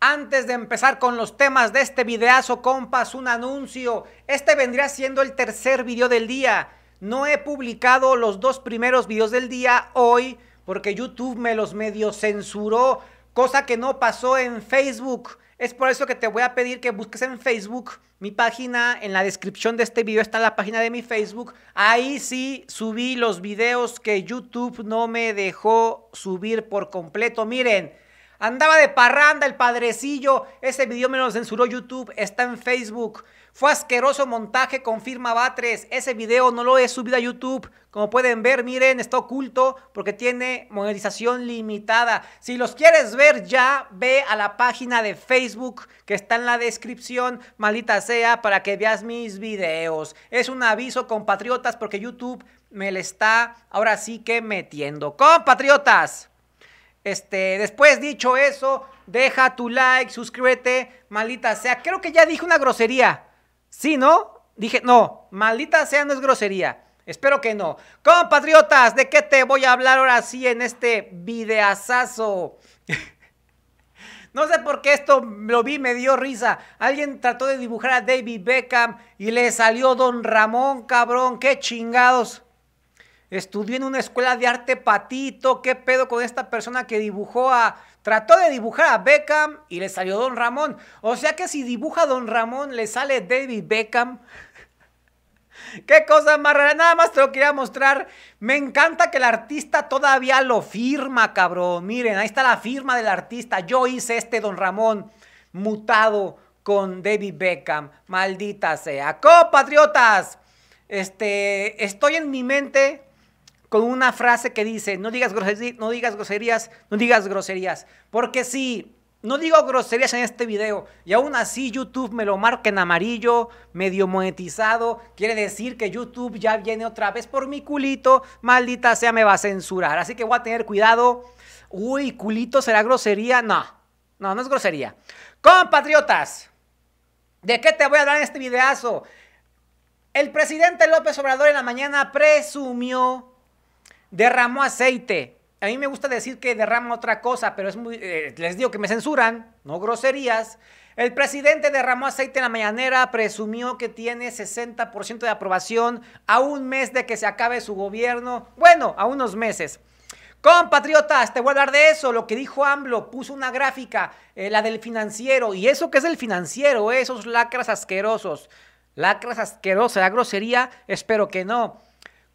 Antes de empezar con los temas de este videazo, compas, un anuncio. Este vendría siendo el tercer video del día. No he publicado los dos primeros videos del día hoy porque YouTube me los medio censuró, cosa que no pasó en Facebook. Es por eso que te voy a pedir que busques en Facebook mi página. En la descripción de este video está la página de mi Facebook. Ahí sí subí los videos que YouTube no me dejó subir por completo. Miren. Andaba de parranda el padrecillo. Ese video me lo censuró YouTube. Está en Facebook. Fue asqueroso montaje, confirma Batres. Ese video no lo he subido a YouTube. Como pueden ver, miren, está oculto porque tiene monetización limitada. Si los quieres ver ya, ve a la página de Facebook que está en la descripción, maldita sea, para que veas mis videos. Es un aviso, compatriotas, porque YouTube me le está ahora sí que metiendo. Compatriotas. Este, después dicho eso, deja tu like, suscríbete, maldita sea. Creo que ya dije una grosería. ¿Sí, no? Dije, no, maldita sea no es grosería. Espero que no. Compatriotas, ¿de qué te voy a hablar ahora sí en este videazazo? No sé por qué esto lo vi, me dio risa. Alguien trató de dibujar a David Beckham y le salió Don Ramón, cabrón. Qué chingados. Estudió en una escuela de arte patito. ¿Qué pedo con esta persona que dibujó a... Trató de dibujar a Beckham y le salió Don Ramón. O sea que si dibuja a Don Ramón le sale David Beckham. Qué cosa más rara. Nada más te lo quería mostrar. Me encanta que el artista todavía lo firma, cabrón. Miren, ahí está la firma del artista. Yo hice este Don Ramón mutado con David Beckham. Maldita sea. Compatriotas. Este, estoy en mi mente con una frase que dice, no digas, no digas groserías, no digas groserías. Porque si no digo groserías en este video y aún así YouTube me lo marca en amarillo, medio monetizado, quiere decir que YouTube ya viene otra vez por mi culito, maldita sea, me va a censurar. Así que voy a tener cuidado. Uy, culito, ¿será grosería? No, no, no es grosería. Compatriotas, ¿de qué te voy a dar en este videazo? El presidente López Obrador en la mañana presumió derramó aceite. A mí me gusta decir que derrama otra cosa, pero es muy, eh, les digo que me censuran, no groserías. El presidente derramó aceite en la mañanera, presumió que tiene 60% de aprobación a un mes de que se acabe su gobierno. Bueno, a unos meses. Compatriotas, te voy a hablar de eso. Lo que dijo AMLO, puso una gráfica, eh, la del financiero. ¿Y eso qué es el financiero? Eh? Esos lacras asquerosos. Lacras asquerosos, ¿la grosería? Espero que no.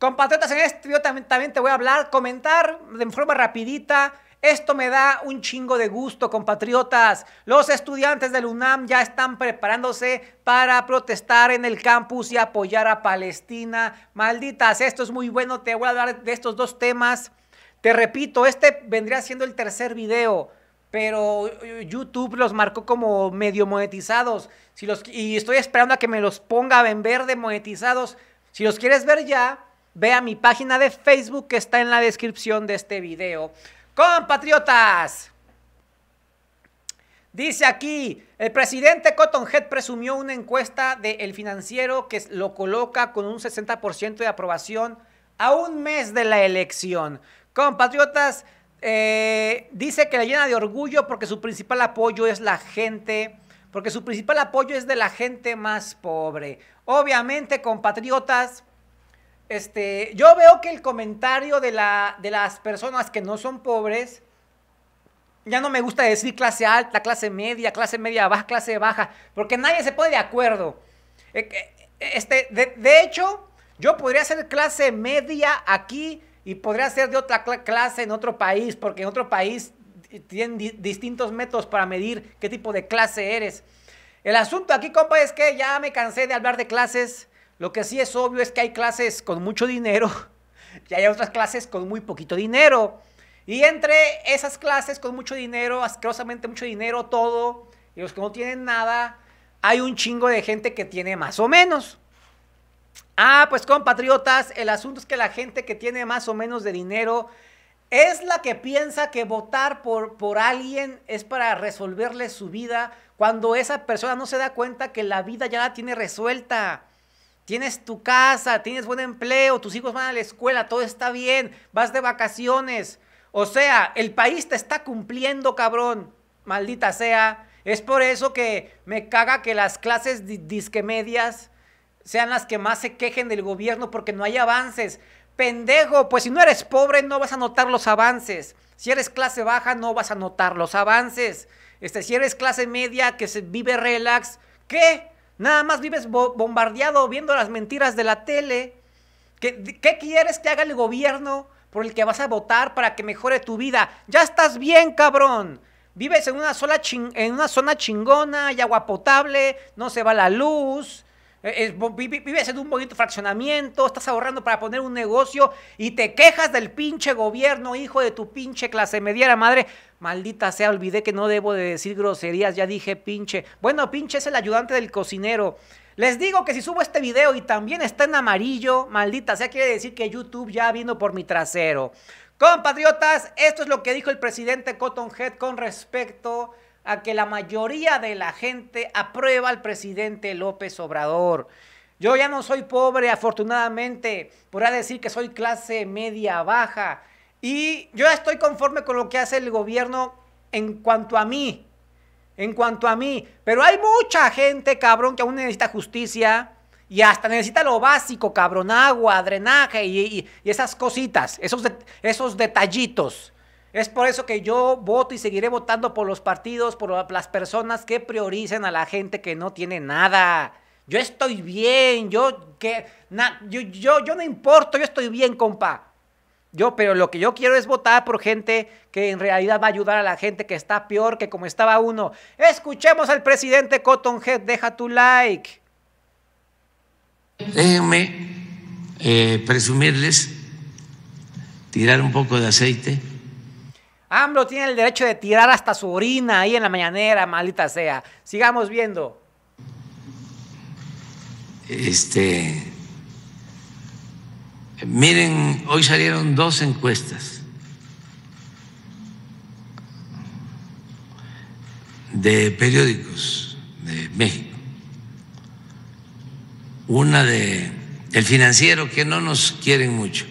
Compatriotas, en este video también, te voy a hablar, comentar de forma rapidita. Esto me da un chingo de gusto, compatriotas. Los estudiantes del UNAM ya están preparándose para protestar en el campus y apoyar a Palestina. Malditas, esto es muy bueno. Te voy a hablar de estos dos temas. Te repito, este vendría siendo el tercer video, pero YouTube los marcó como medio monetizados. Si los, y estoy esperando a que me los ponga en verde monetizados. Si los quieres ver ya, ve a mi página de Facebook que está en la descripción de este video. Compatriotas, dice aquí, el presidente Cotton Head presumió una encuesta de El Financiero que lo coloca con un 60% de aprobación a un mes de la elección. Compatriotas, eh, dice que la llena de orgullo porque su principal apoyo es la gente, porque su principal apoyo es de la gente más pobre. Obviamente, compatriotas, este, yo veo que el comentario de, la, de las personas que no son pobres, ya no me gusta decir clase alta, clase media, clase media baja, clase baja, porque nadie se pone de acuerdo. Eh, eh, este, de, hecho, yo podría ser clase media aquí y podría ser de otra clase en otro país, porque en otro país tienen distintos métodos para medir qué tipo de clase eres. El asunto aquí, compa, es que ya me cansé de hablar de clases. Lo que sí es obvio es que hay clases con mucho dinero y hay otras clases con muy poquito dinero. Y entre esas clases con mucho dinero, asquerosamente mucho dinero, todo, y los que no tienen nada, hay un chingo de gente que tiene más o menos. Ah, pues compatriotas, el asunto es que la gente que tiene más o menos de dinero es la que piensa que votar por, por alguien es para resolverle su vida cuando esa persona no se da cuenta que la vida ya la tiene resuelta. Tienes tu casa, tienes buen empleo, tus hijos van a la escuela, todo está bien, vas de vacaciones. O sea, el país te está cumpliendo, cabrón. maldita sea. Es por eso que me caga que las clases disque medias sean las que más se quejen del gobierno porque no hay avances. Pendejo, pues si no eres pobre no vas a notar los avances. Si eres clase baja no vas a notar los avances. Este, si eres clase media que se vive relax, ¿qué? Nada más vives bombardeado viendo las mentiras de la tele. ¿Qué, ¿Qué quieres que haga el gobierno por el que vas a votar para que mejore tu vida? Ya estás bien, cabrón. Vives en una, sola en una zona chingona, hay agua potable, no se va la luz, eh, vives en un bonito fraccionamiento, estás ahorrando para poner un negocio y te quejas del pinche gobierno, hijo de tu pinche clase mediera madre. Maldita sea, olvidé que no debo de decir groserías, ya dije pinche. Bueno, pinche es el ayudante del cocinero. Les digo que si subo este video y también está en amarillo, maldita sea, quiere decir que YouTube ya vino por mi trasero. Compatriotas, esto es lo que dijo el presidente Cotton Head con respecto a que la mayoría de la gente aprueba al presidente López Obrador. Yo ya no soy pobre, afortunadamente, podrá decir que soy clase media baja. Y yo estoy conforme con lo que hace el gobierno en cuanto a mí. En cuanto a mí. Pero hay mucha gente, cabrón, que aún necesita justicia y hasta necesita lo básico, cabrón, agua, drenaje y, esas cositas, esos, esos detallitos. Es por eso que yo voto y seguiré votando por los partidos, por las personas que prioricen a la gente que no tiene nada. Yo estoy bien, yo que yo, yo, yo no importo, yo estoy bien, compa. Yo, pero lo que yo quiero es votar por gente que en realidad va a ayudar a la gente que está peor que como estaba uno. Escuchemos al presidente Cottonhead, deja tu like. Déjenme eh, presumirles, tirar un poco de aceite. AMLO tiene el derecho de tirar hasta su orina ahí en la mañanera, maldita sea. Sigamos viendo. Este, miren, hoy salieron dos encuestas de periódicos de México una de el financiero que no nos quieren mucho.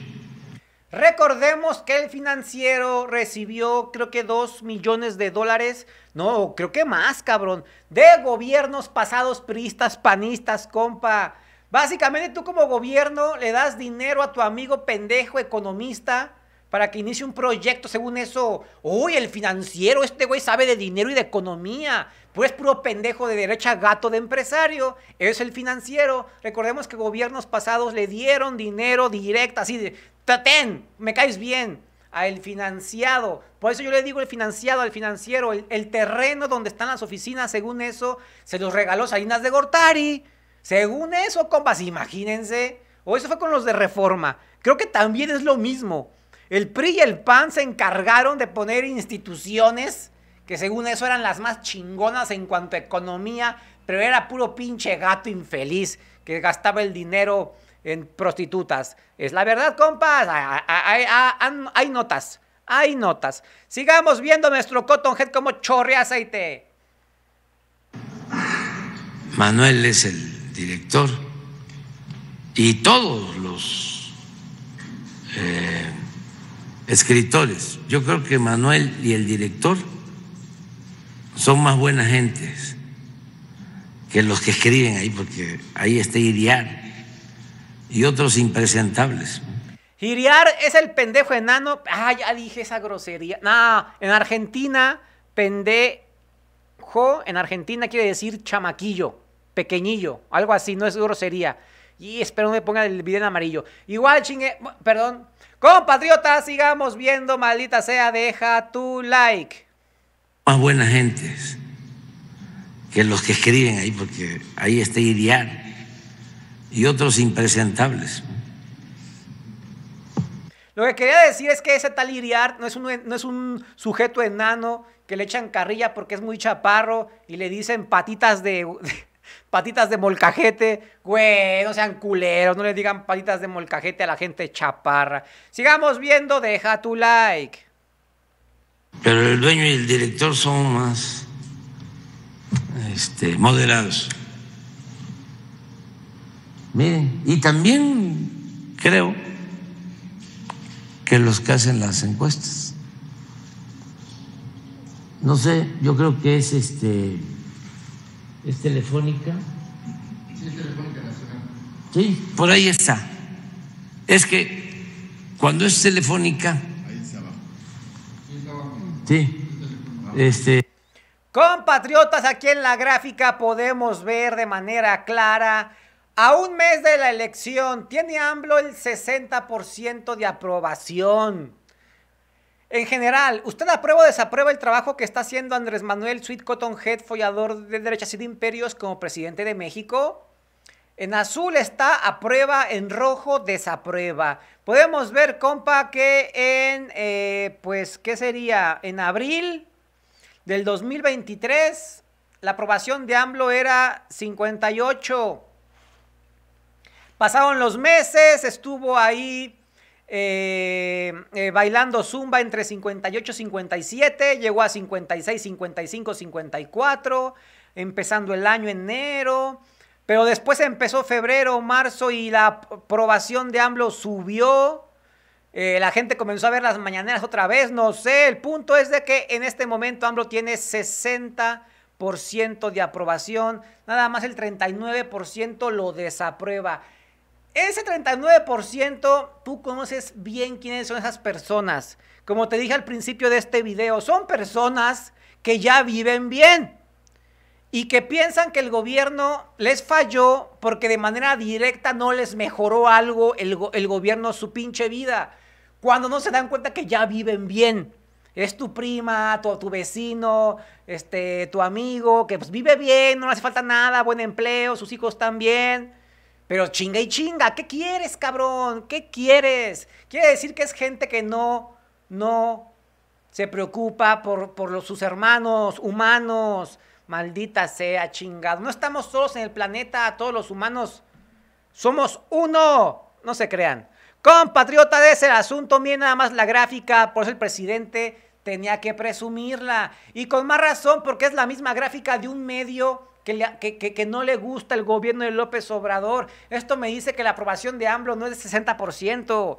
Recordemos que el financiero recibió creo que dos millones de dólares, no, creo que más, cabrón, de gobiernos pasados priistas, panistas, compa. Básicamente tú como gobierno le das dinero a tu amigo pendejo economista para que inicie un proyecto, según eso, uy, el financiero, este güey sabe de dinero y de economía, pues puro pendejo de derecha, gato de empresario, es el financiero. Recordemos que gobiernos pasados le dieron dinero directo, así de, ten, me caes bien, a el financiado. Por eso yo le digo el financiado al financiero, el, terreno donde están las oficinas, según eso, se los regaló Salinas de Gortari. Según eso, compas, imagínense. O eso fue con los de reforma. Creo que también es lo mismo. El PRI y el PAN se encargaron de poner instituciones que según eso eran las más chingonas en cuanto a economía, pero era puro pinche gato infeliz que gastaba el dinero en prostitutas. Es la verdad, compas. Hay, notas, hay notas. Sigamos viendo nuestro Cotton Head como chorre aceite. Manuel es el director y todos los eh, escritores. Yo creo que Manuel y el director son más buenas gentes que los que escriben ahí, porque ahí está Iriar y otros impresentables. Iriar es el pendejo enano. Ah, ya dije esa grosería. No, en Argentina, pendejo, en Argentina quiere decir chamaquillo, pequeñillo, algo así, no es grosería. Y espero no me ponga el video en amarillo. Igual chingue, perdón, Compatriotas, sigamos viendo, maldita sea, deja tu like. Más buenas gentes que los que escriben ahí, porque ahí está Iriar y otros impresentables. Lo que quería decir es que ese tal Iriar no es un, no es un sujeto enano que le echan carrilla porque es muy chaparro y le dicen patitas de patitas de molcajete. Güey, no sean culeros, no le digan patitas de molcajete a la gente chaparra. Sigamos viendo, deja tu like. Pero el dueño y el director son más este, moderados. Miren, y también creo que los que hacen las encuestas. no sé, yo creo que es este, es telefónica. Sí, es telefónica nacional. Sí, por ahí está. Es que cuando es telefónica. Sí, este. Compatriotas, aquí en la gráfica podemos ver de manera clara, a un mes de la elección, tiene AMLO el 60% de aprobación. En general, ¿usted aprueba o desaprueba el trabajo que está haciendo Andrés Manuel Sweet Cotton Head, follador de derechas y de imperios, como presidente de México? En azul está aprueba, en rojo desaprueba. Podemos ver, compa, que en, eh, pues, ¿qué sería? En abril del 2023, la aprobación de AMLO era 58. Pasaron los meses, estuvo ahí eh, eh, bailando zumba entre 58 y 57, llegó a 56, 55, 54, empezando el año enero, pero después empezó febrero, marzo y la aprobación de AMLO subió. Eh, la gente comenzó a ver las mañaneras otra vez, no sé, el punto es de que en este momento AMLO tiene 60% de aprobación, nada más el 39% lo desaprueba. Ese 39%, tú conoces bien quiénes son esas personas. Como te dije al principio de este video, son personas que ya viven bien y que piensan que el gobierno les falló porque de manera directa no les mejoró algo el, gobierno su pinche vida. Cuando no se dan cuenta que ya viven bien. Es tu prima, tu, tu vecino, este, tu amigo, que pues vive bien, no le hace falta nada, buen empleo, sus hijos están bien pero chinga y chinga, ¿qué quieres, cabrón? ¿Qué quieres? Quiere decir que es gente que no, no se preocupa por, por sus hermanos humanos. Maldita sea, chingado. No estamos solos en el planeta, todos los humanos somos uno. No se crean. Compatriota de ese asunto, miren nada más la gráfica, por eso el presidente tenía que presumirla. Y con más razón, porque es la misma gráfica de un medio que, no le gusta el gobierno de López Obrador. Esto me dice que la aprobación de AMLO no es de 60%.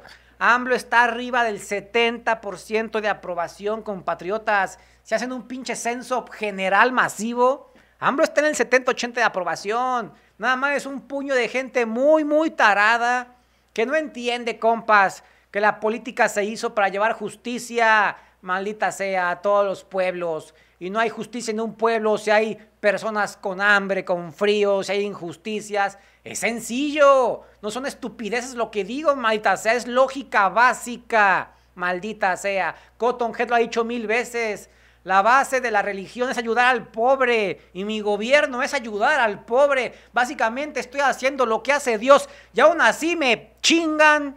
AMLO está arriba del 70% de aprobación, compatriotas. Si hacen un pinche censo general masivo, AMLO está en el 70-80 de aprobación. Nada más es un puño de gente muy, muy tarada que no entiende, compas, que la política se hizo para llevar justicia, maldita sea, a todos los pueblos y no hay justicia en un pueblo, si hay personas con hambre, con frío, si hay injusticias, es sencillo, no son estupideces lo que digo, maldita sea, es lógica básica, maldita sea. Cotton lo ha dicho mil veces. La base de la religión es ayudar al pobre y mi gobierno es ayudar al pobre. Básicamente estoy haciendo lo que hace Dios y aún así me chingan.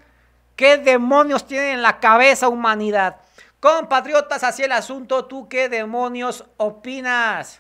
¿Qué demonios tienen en la cabeza humanidad? Compatriotas, así el asunto, ¿tú qué demonios opinas?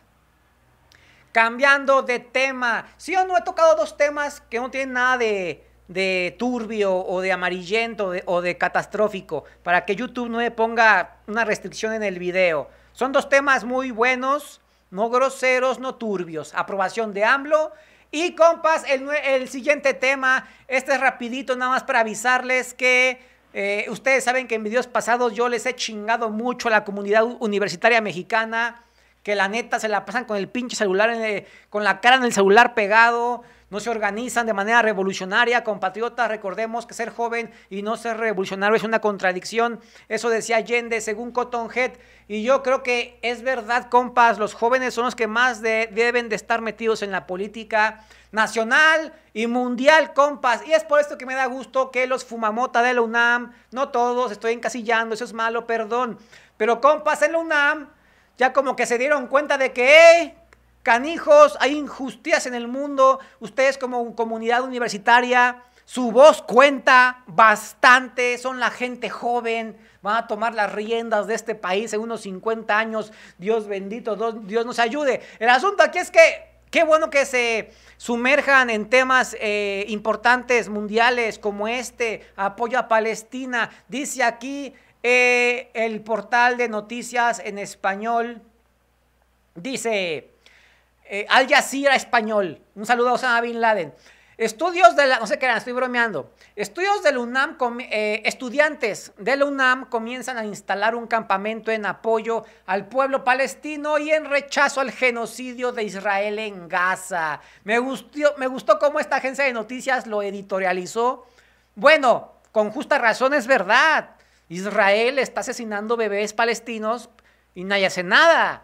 Cambiando de tema, sí o no he tocado dos temas que no tienen nada de, turbio o de amarillento o de catastrófico, para que YouTube no me ponga una restricción en el video. Son dos temas muy buenos, no groseros, no turbios. Aprobación de AMLO y compas, el, el siguiente tema, este es rapidito nada más para avisarles que eh, ustedes saben que en videos pasados yo les he chingado mucho a la comunidad universitaria mexicana, que la neta se la pasan con el pinche celular, con la cara en el celular pegado, no se organizan de manera revolucionaria, compatriotas. Recordemos que ser joven y no ser revolucionario es una contradicción. Eso decía Allende según Cotton Head. Y yo creo que es verdad, compas, los jóvenes son los que más deben de estar metidos en la política nacional y mundial, compas. Y es por esto que me da gusto que los fumamota de la UNAM, no todos, estoy encasillando, eso es malo, perdón. Pero compas, en la UNAM ya como que se dieron cuenta de que, canijos, hay injusticias en el mundo. Ustedes como comunidad universitaria, su voz cuenta bastante, son la gente joven, van a tomar las riendas de este país en unos 50 años. Dios bendito, Dios nos ayude. El asunto aquí es que Qué bueno que se sumerjan en temas eh, importantes mundiales como este, apoyo a Palestina. Dice aquí eh, el portal de noticias en español, dice eh, Al Jazeera español, un saludo a Osama Bin Laden. Estudios de la, no sé qué estoy bromeando. Estudios del UNAM, eh, estudiantes de la UNAM comienzan a instalar un campamento en apoyo al pueblo palestino y en rechazo al genocidio de Israel en Gaza. Me gustó, me gustó cómo esta agencia de noticias lo editorializó. Bueno, con justa razón es verdad. Israel está asesinando bebés palestinos y nadie hace nada.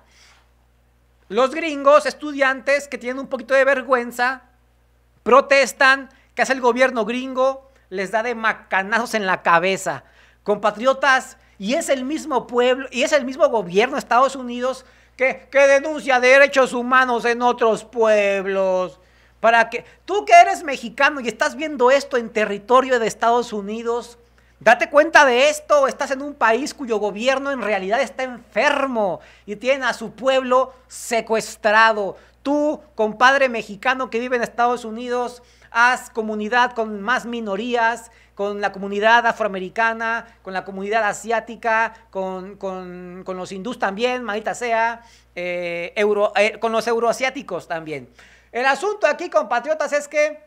Los gringos, estudiantes que tienen un poquito de vergüenza, protestan, ¿qué hace el gobierno gringo? Les da de macanazos en la cabeza. Compatriotas, y es el mismo pueblo, y es el mismo gobierno de Estados Unidos que, que denuncia derechos humanos en otros pueblos. Para que tú que eres mexicano y estás viendo esto en territorio de Estados Unidos, Date cuenta de esto, estás en un país cuyo gobierno en realidad está enfermo y tiene a su pueblo secuestrado. Tú, compadre mexicano que vive en Estados Unidos, haz comunidad con más minorías, con la comunidad afroamericana, con la comunidad asiática, con, los hindús también, maldita sea, eh, eh, con los euroasiáticos también. El asunto aquí, compatriotas, es que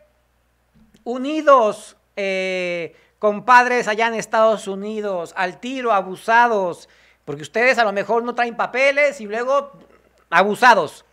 unidos, eh, compadres allá en Estados Unidos, al tiro, abusados, porque ustedes a lo mejor no traen papeles y luego abusados.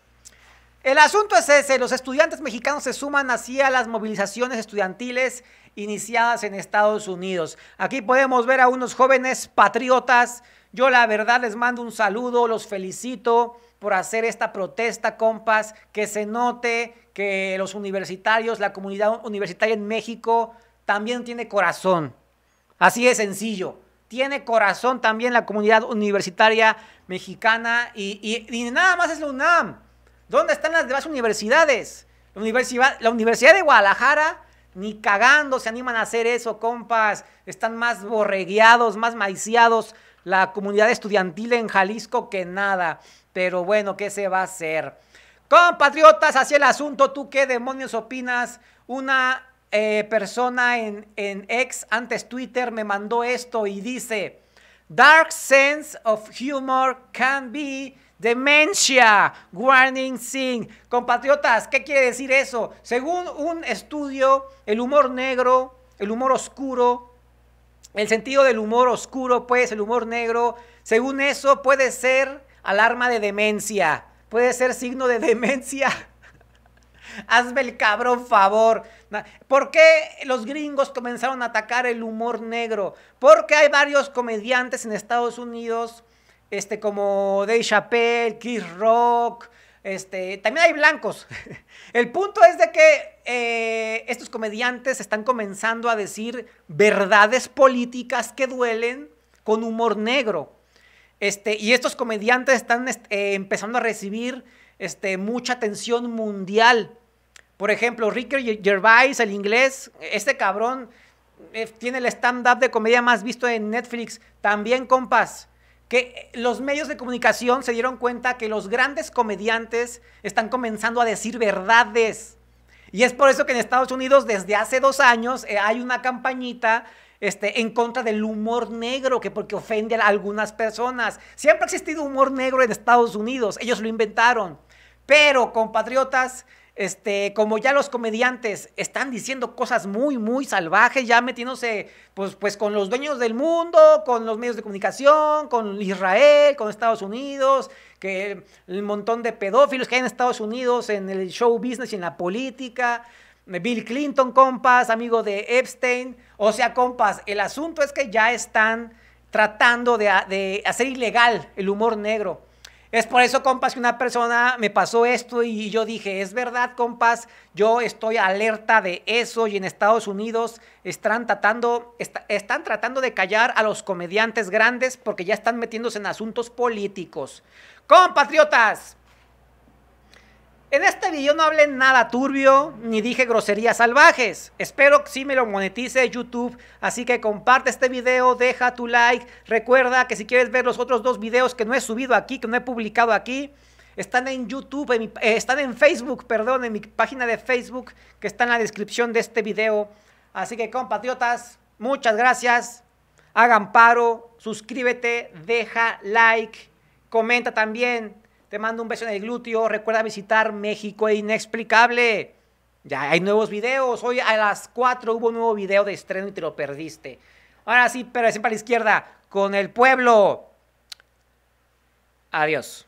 El asunto es ese, los estudiantes mexicanos se suman así a las movilizaciones estudiantiles iniciadas en Estados Unidos. Aquí podemos ver a unos jóvenes patriotas. Yo la verdad les mando un saludo, los felicito por hacer esta protesta, compas, que se note que los universitarios, la comunidad universitaria en México también tiene corazón. Así de sencillo. Tiene corazón también la comunidad universitaria mexicana y, y nada más es la UNAM. ¿Dónde están las demás universidades? La universidad, la universidad de Guadalajara, ni cagando se animan a hacer eso, compas. Están más borregueados, más maiciados la comunidad estudiantil en Jalisco que nada. Pero bueno, ¿qué se va a hacer? Compatriotas, hacia el asunto, ¿tú qué demonios opinas? Una eh, persona en, en ex, antes Twitter, me mandó esto y dice, Dark sense of humor can be Demencia, warning sign. Compatriotas, ¿qué quiere decir eso? Según un estudio, el humor negro, el humor oscuro, el sentido del humor oscuro, pues el humor negro, según eso puede ser alarma de demencia, puede ser signo de demencia. Hazme el cabrón favor. ¿Por qué los gringos comenzaron a atacar el humor negro? Porque hay varios comediantes en Estados Unidos este, como Dave Chappelle, Chris Rock, este, también hay blancos. El punto es de que eh, estos comediantes están comenzando a decir verdades políticas que duelen con humor negro. Este, y estos comediantes están este, empezando a recibir este, mucha atención mundial. Por ejemplo, Ricky Gervais, el inglés, este cabrón eh, tiene el stand-up de comedia más visto en Netflix. También, compas que los medios de comunicación se dieron cuenta que los grandes comediantes están comenzando a decir verdades. Y es por eso que en Estados Unidos desde hace dos años eh, hay una campañita este, en contra del humor negro, que porque ofende a algunas personas. Siempre ha existido humor negro en Estados Unidos, ellos lo inventaron. Pero, compatriotas, este, como ya los comediantes están diciendo cosas muy, muy salvajes, ya metiéndose pues, pues con los dueños del mundo, con los medios de comunicación, con Israel, con Estados Unidos, que el montón de pedófilos que hay en Estados Unidos, en el show business y en la política. Bill Clinton, compas, amigo de Epstein. O sea, compas, el asunto es que ya están tratando de, hacer ilegal el humor negro. Es por eso, compas, que una persona me pasó esto y yo dije, es verdad, compas, yo estoy alerta de eso y en Estados Unidos tratando, están tratando de callar a los comediantes grandes porque ya están metiéndose en asuntos políticos. Compatriotas, en este video no hablé nada turbio ni dije groserías salvajes. Espero que sí me lo monetice YouTube. Así que comparte este video, deja tu like. Recuerda que si quieres ver los otros dos videos que no he subido aquí, que no he publicado aquí, están en YouTube, eh, están en Facebook, perdón, en mi página de Facebook, que está en la descripción de este video. Así que compatriotas, muchas gracias. Hagan paro, suscríbete, deja like, comenta también. Te mando un beso en el glúteo. Recuerda visitar México Inexplicable. Ya hay nuevos videos. Hoy a las 4 hubo un nuevo video de estreno y te lo perdiste. Ahora sí, pero siempre a la izquierda, con el pueblo. Adiós.